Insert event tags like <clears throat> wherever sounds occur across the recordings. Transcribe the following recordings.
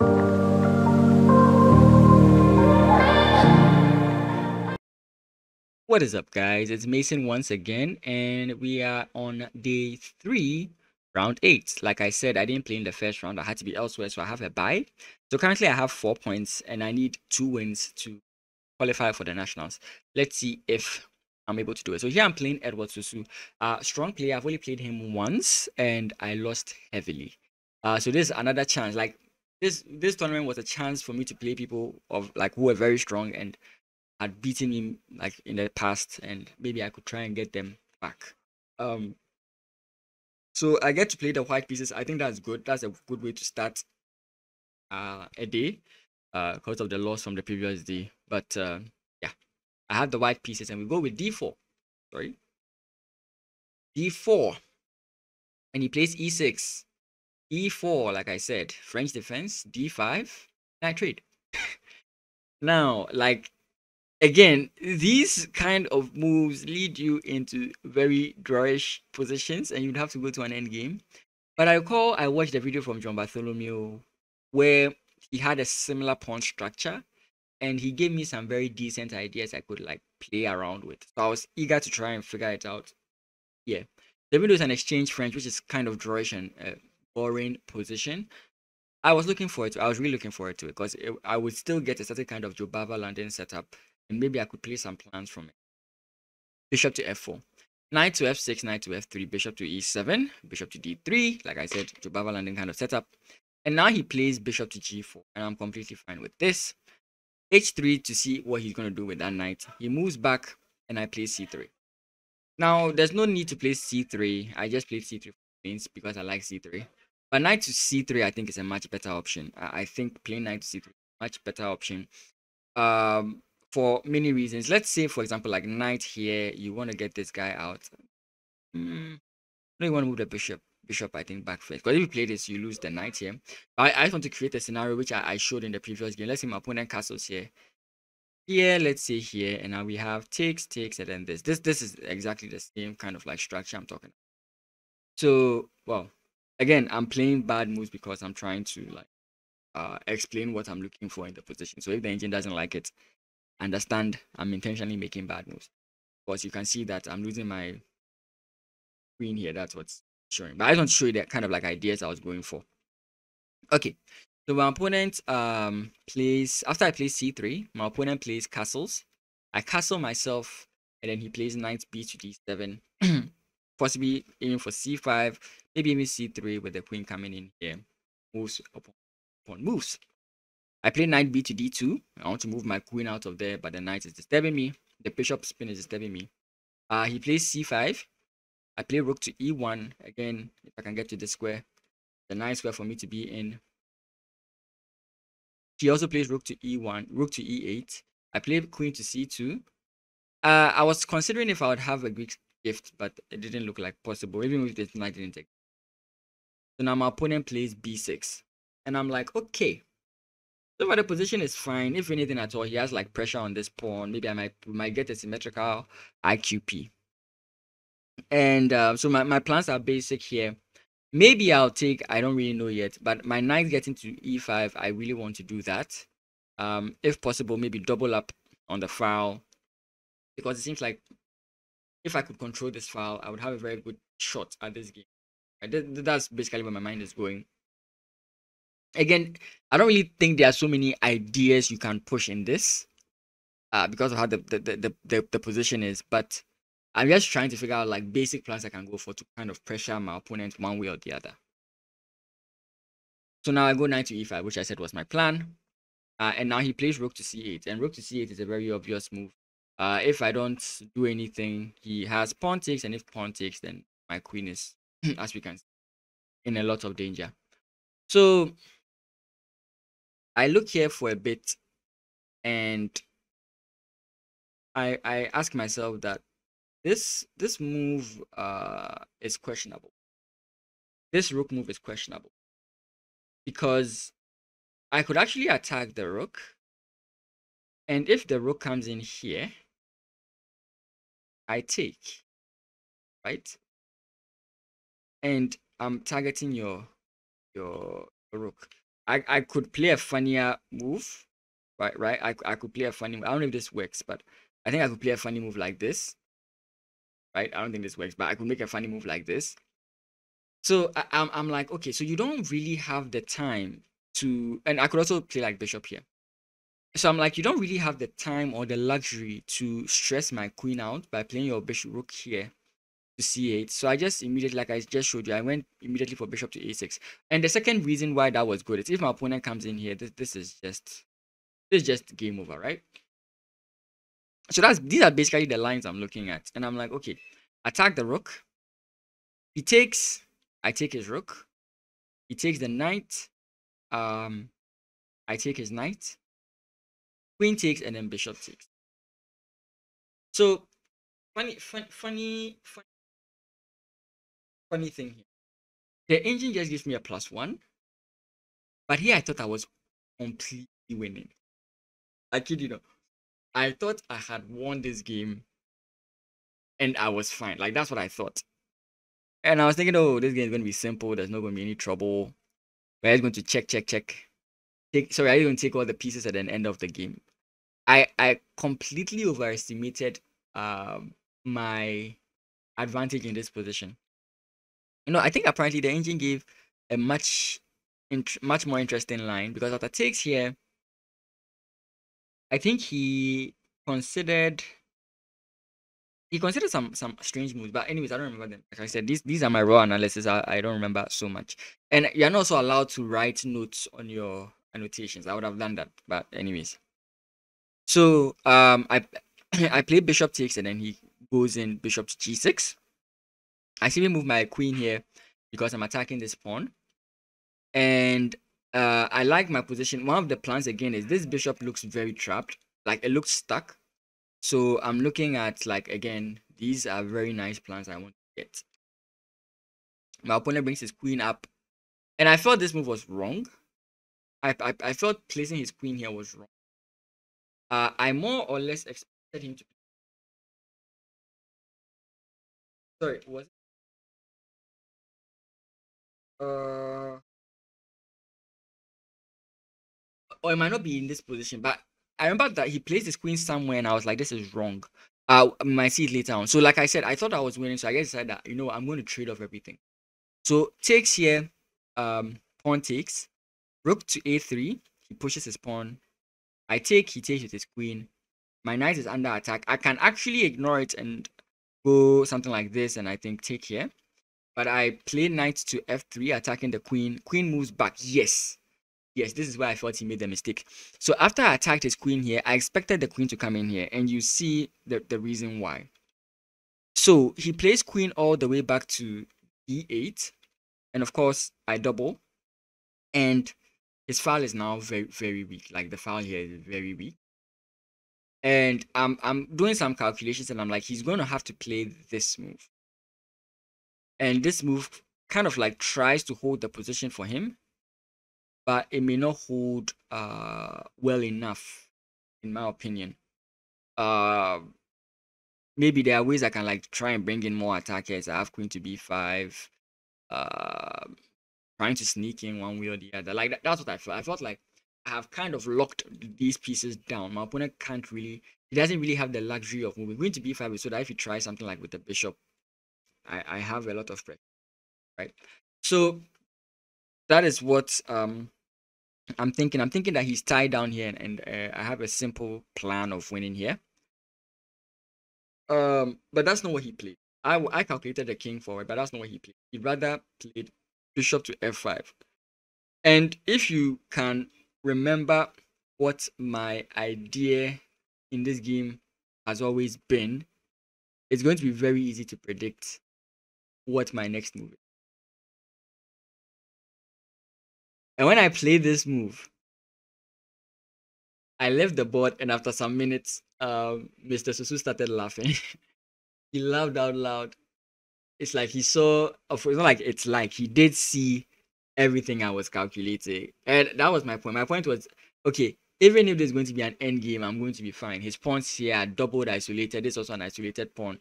What is up, guys? It's Mason once again, and we are on day three, round eight. Like I said, I didn't play in the first round, I had to be elsewhere, so I have a bye. So currently, I have four points, and I need two wins to qualify for the nationals. Let's see if I'm able to do it. So here I'm playing Edward Sosu, uh, strong player. I've only played him once, and I lost heavily. Uh, so this is another chance. Like this, this tournament was a chance for me to play people of like who were very strong and had beaten him like in the past and maybe I could try and get them back. Um so I get to play the white pieces. I think that's good. That's a good way to start uh a day uh because of the loss from the previous day. But uh yeah, I have the white pieces and we go with d4. Sorry. d4. And he plays e6. E4, like I said, French defense, d5, and I trade. now, like again, these kind of moves lead you into very drawish positions, and you'd have to go to an end game. But I recall I watched a video from John Bartholomew where he had a similar pawn structure, and he gave me some very decent ideas I could like play around with. So I was eager to try and figure it out. Yeah, the video is an exchange French, which is kind of drawish and uh, boring position. I was looking forward to. I was really looking forward to it because I would still get a certain kind of Jobava London setup and maybe I could play some plans from it. Bishop to f4. Knight to f6, knight to f3, bishop to e7, bishop to d3. Like I said, Jobava London kind of setup. And now he plays bishop to g4, and I'm completely fine with this. h3 to see what he's going to do with that knight. He moves back, and I play c3. Now, there's no need to play c3. I just played c3 for because I like c3. But knight to c3, I think is a much better option. I, think playing knight to c3 much better option. Um, for many reasons. Let's say, for example, like knight here, you want to get this guy out. Mm, no, you want to move the bishop. Bishop, I think, back first. Because if you play this, you lose the knight here. But I, I want to create a scenario which I, I showed in the previous game. Let's say my opponent castles here. Here, let's say here, and now we have takes, takes, and then this. This this is exactly the same kind of like structure I'm talking about. So, well, again, I'm playing bad moves because I'm trying to like uh explain what I'm looking for in the position. So if the engine doesn't like it, understand I'm intentionally making bad moves. Because you can see that I'm losing my queen here. That's what's showing. But I just want to show you the kind of like ideas I was going for. Okay. So my opponent um plays after I play c3, my opponent plays castles. I castle myself, and then he plays knight b to d7, <clears throat> possibly aiming for c5, maybe even c3 with the queen coming in here. Moves upon, upon moves. I play knight b to d2. I want to move my queen out of there, but the knight is disturbing me. The bishop spin is disturbing me. Uh, he plays c5. I play rook to e1. Again, if I can get to the square, the nice square for me to be in. He also plays rook to e1, rook to e8. I play queen to c2. Uh, I was considering if I would have a Greek but it didn't look like possible, even with the knight didn't take. So now my opponent plays b6. And I'm like, okay, so the position is fine. If anything at all, he has like pressure on this pawn. Maybe I might might get a symmetrical IQP. And uh, so my, my plans are basic here. Maybe I'll take, I don't really know yet, but my knight getting to e5, I really want to do that. Um, if possible, maybe double up on the file because it seems like if I could control this file, I would have a very good shot at this game. That's basically where my mind is going again, I don't really think there are so many ideas you can push in this uh, because of how the the, the, the, the position is. But I'm just trying to figure out like basic plans I can go for to kind of pressure my opponent one way or the other. So now I go knight to e5, which I said was my plan. Uh, and now he plays rook to c8. And rook to c8 is a very obvious move. Uh, if I don't do anything, he has pawn takes. And if pawn takes, then my queen is, <clears throat> as we can see, in a lot of danger. So I look here for a bit and I I ask myself that this this move uh is questionable. This rook move is questionable because I could actually attack the rook and if the rook comes in here I take right and I'm targeting your your rook I, I could play a funnier move, right? Right? I, I could play a funny. I don't know if this works, but I think I could play a funny move like this, right? I don't think this works, but I could make a funny move like this. So I, I'm I'm like, okay, so you don't really have the time to, and I could also play like bishop here. So I'm like, you don't really have the time or the luxury to stress my queen out by playing your bishop rook here to c8. So I just immediately, like I just showed you, I went immediately for bishop to a6. And the second reason why that was good is if my opponent comes in here, this, this is just this is just game over, right? So that's these are basically the lines I'm looking at. And I'm like, okay, attack the rook. He takes, I take his rook. He takes the knight. Um, I take his knight. Queen takes and then bishop takes. So funny, fun, funny, funny funny thing here. The engine just gives me a plus one. But here I thought I was completely winning. I kid you not. I thought I had won this game and I was fine. Like that's what I thought. And I was thinking, oh, this game is gonna be simple, there's not gonna be any trouble. We're just going to check, check, check. Take sorry, I didn't take all the pieces at the end of the game. I I completely overestimated um my advantage in this position. You know, I think apparently the engine gave a much much more interesting line because after takes here, I think he considered he considered some some strange moves, but anyways, I don't remember them. Like I said, these these are my raw analysis. I, I don't remember so much, and you're not also allowed to write notes on your annotations. I would have done that, but anyways. So um, I <clears throat> I play bishop takes, and then he goes in bishop to g6. I simply move my queen here because I'm attacking this pawn. And uh, I like my position. One of the plans again is this bishop looks very trapped. Like it looks stuck. So I'm looking at like, again, these are very nice plans I want to get. My opponent brings his queen up. And I felt this move was wrong. I, I, I felt placing his queen here was wrong. Uh, I more or less expected him to. be. Sorry, was uh, or it might not be in this position, but I remember that he placed his queen somewhere, and I was like, "This is wrong." Uh, I might see it later on. So, like I said, I thought I was winning, so I guess decided that you know I'm going to trade off everything. So takes here, um, pawn takes, rook to a3. He pushes his pawn. I take. He takes with his queen. My knight is under attack. I can actually ignore it and go something like this, and I think take here. But I play knight to f3, attacking the queen. Queen moves back. Yes. Yes, this is where I thought he made the mistake. So after I attacked his queen here, I expected the queen to come in here. And you see the, the reason why. So he plays queen all the way back to e8. And of course, I double. And his file is now very, very weak. Like the file here is very weak. And I'm, I'm doing some calculations and I'm like, he's going to have to play this move. And this move kind of like tries to hold the position for him, but it may not hold uh, well enough, in my opinion. Uh, maybe there are ways I can like try and bring in more attackers. I have queen to b5, uh, trying to sneak in one way or the other. Like that, that's what I felt. I felt like I have kind of locked these pieces down. My opponent can't really, he doesn't really have the luxury of moving. Going to b5 so that if he tries something like with the bishop, I, I have a lot of pressure, right? So that is what um I'm thinking. I'm thinking that he's tied down here, and, and uh, I have a simple plan of winning here. Um, but that's not what he played. I I calculated the king forward, but that's not what he played. He rather played bishop to f5. And if you can remember what my idea in this game has always been, it's going to be very easy to predict what my next move is. And when I played this move, I left the board, and after some minutes, um, Mr. Sosu started laughing. <laughs> he laughed out loud. It's like he saw, it's not like it's like he did see everything I was calculating. And that was my point. My point was okay, even if there's going to be an end game, I'm going to be fine. His pawns here are doubled isolated. This is also an isolated pawn.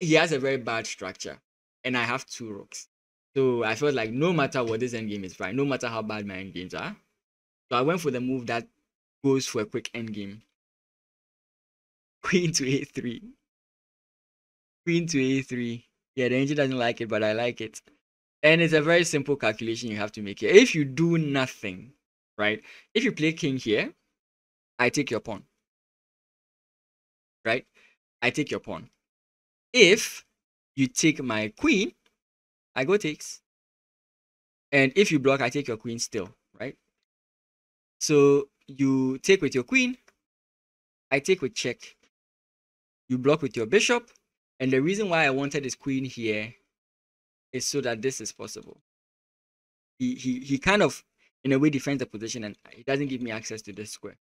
He has a very bad structure and I have two rooks. So I felt like no matter what this end game is fine, no matter how bad my end games are. So I went for the move that goes for a quick end game. Queen to a3. Queen to a3. Yeah, the engine doesn't like it, but I like it. And it's a very simple calculation you have to make here. If you do nothing, right? If you play king here, I take your pawn. Right? I take your pawn. If you take my queen, I go takes. And if you block, I take your queen still, right? So you take with your queen, I take with check. You block with your bishop. And the reason why I wanted this queen here is so that this is possible. He, he, he kind of, in a way, defends the position and he doesn't give me access to this square.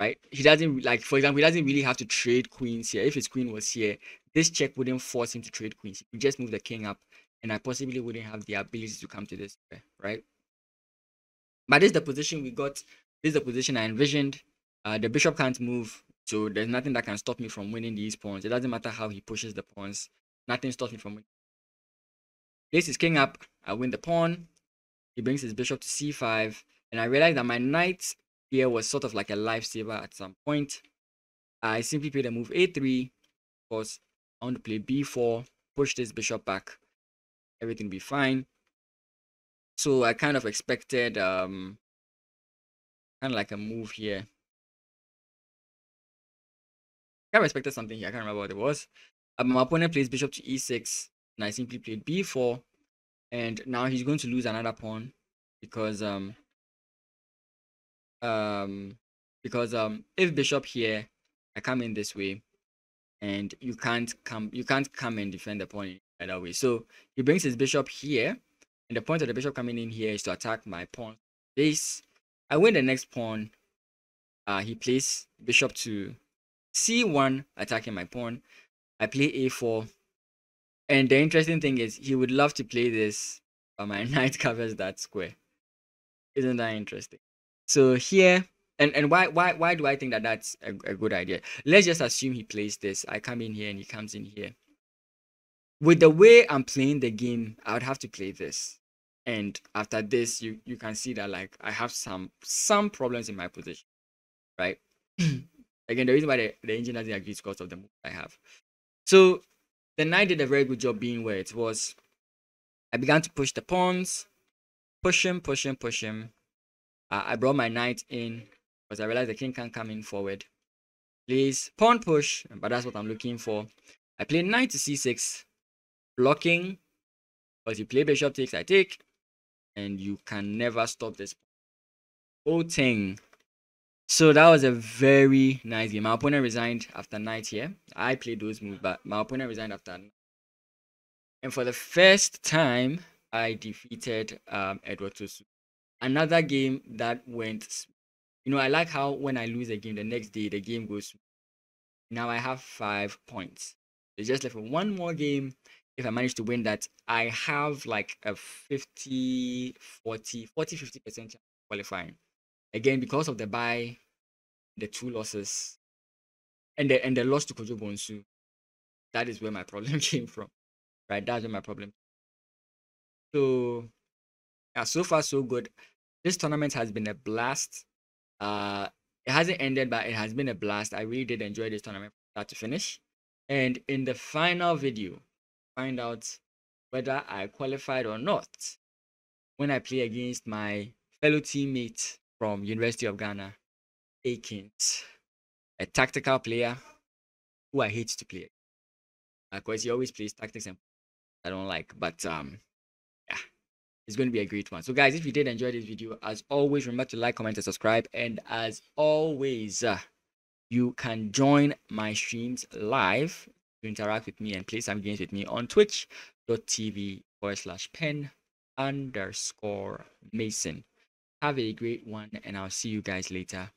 Right? He doesn't, like, for example, he doesn't really have to trade queens here. If his queen was here, this check wouldn't force him to trade queens. He just move the king up and I possibly wouldn't have the ability to come to this square, right? But this is the position we got. This is the position I envisioned. Uh, the bishop can't move, so there's nothing that can stop me from winning these pawns. It doesn't matter how he pushes the pawns. Nothing stops me from winning. This is king up. I win the pawn. He brings his bishop to c5. And I realized that my knight here was sort of like a lifesaver at some point. I simply played a move a3. Of course, I want to play b4. Push this bishop back. Everything be fine. So I kind of expected um kind of like a move here. I expected something here. I can't remember what it was. Um, my opponent plays bishop to e6, and I simply played b4. And now he's going to lose another pawn because um um because um if bishop here, I come in this way, and you can't come you can't come and defend the pawn either way. So he brings his bishop here and the point of the bishop coming in here is to attack my pawn. This, I win the next pawn. Uh, he plays bishop to c1, attacking my pawn. I play a4. And the interesting thing is, he would love to play this, but my <laughs> knight covers that square. Isn't that interesting? So here, and and why why why do I think that that's a, a good idea? Let's just assume he plays this. I come in here and he comes in here with the way I'm playing the game, I would have to play this. And after this, you you can see that like I have some some problems in my position, right? <clears throat> Again, the reason why the, the engine doesn't agree is because of the move I have. So the knight did a very good job being where it was. I began to push the pawns, push him, push him, push him. Uh, I brought my knight in because I realized the king can't come in forward. Please pawn push, but that's what I'm looking for. I played knight to c6, blocking because you play bishop takes I take and you can never stop this whole thing so that was a very nice game. My opponent resigned after knight here I played those moves but my opponent resigned after and for the first time I defeated um, Edward Sosu. Another game that went you know I like how when I lose a game the next day the game goes now I have five points. It's just left one more game. If I manage to win that, I have like a 50, 40, 40, 50% qualifying. Again, because of the bye, the two losses, and the and the loss to Kojo Bonsu, that is where my <laughs> problem came from. Right? That's where my problem. So yeah, so far so good. This tournament has been a blast. Uh it hasn't ended, but it has been a blast. I really did enjoy this tournament start to finish. And in the final video, find out whether I qualified or not when I play against my fellow teammate from University of Ghana, Akins, a tactical player who I hate to play. Of course, he always plays tactics and I don't like, but um, yeah, it's going to be a great one. So, guys, if you did enjoy this video, as always, remember to like, comment, and subscribe. And as always, uh, you can join my streams live to interact with me and play some games with me on twitch.tv forward slash penn underscore mason. Have a great one, and I'll see you guys later.